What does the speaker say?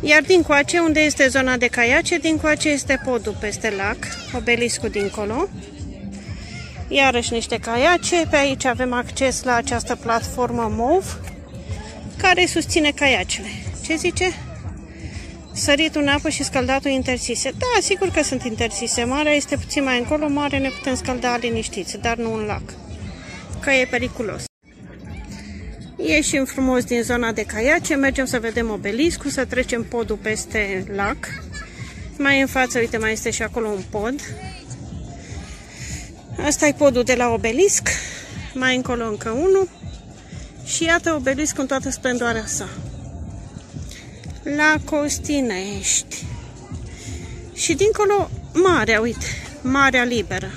Iar din coace, unde este zona de caiace, din coace este podul peste lac, obeliscul dincolo. Iarăși niște caiace, pe aici avem acces la această platformă MOV, care susține caiacele. Ce zice? Săritul în apă și scăldatul interzise. Da, sigur că sunt interzise. Marea este puțin mai încolo, mare ne putem scălda liniștiți, dar nu în lac, că e periculos. Ieșim frumos din zona de caiace, mergem să vedem obeliscul, să trecem podul peste lac. Mai în față, uite, mai este și acolo un pod. Asta e podul de la obelisc, mai încolo încă unul. Și iată obelisc în toată splendoarea sa. La Costinești. Și dincolo, marea, uite, Marea Liberă.